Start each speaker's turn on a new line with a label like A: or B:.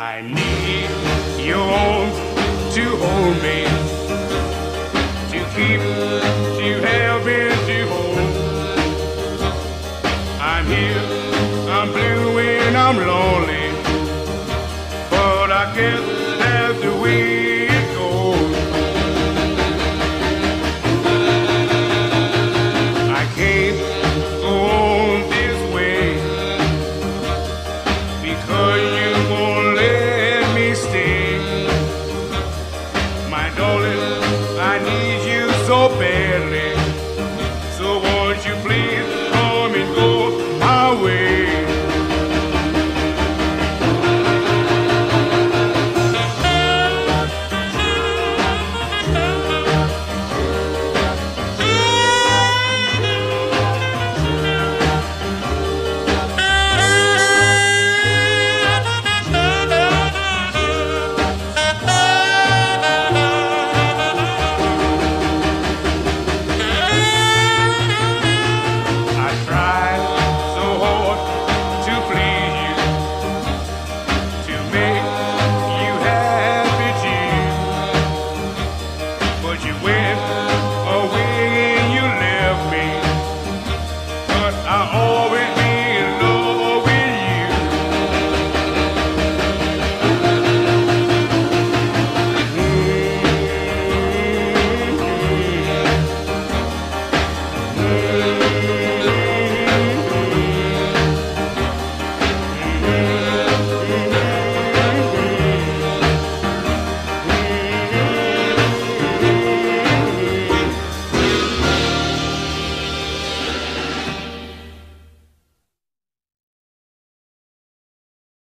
A: I need your arms to hold me, to keep, to help me to hold. I'm here, I'm blue and I'm lonely, but I guess open. I always